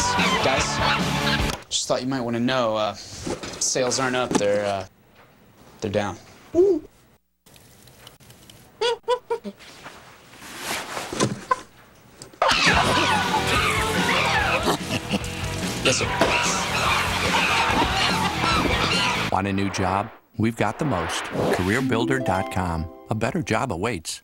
guys. Guys, just thought you might want to know, uh, sales aren't up, they're, uh, they're down. yes, sir. Want a new job? We've got the most. CareerBuilder.com. A better job awaits.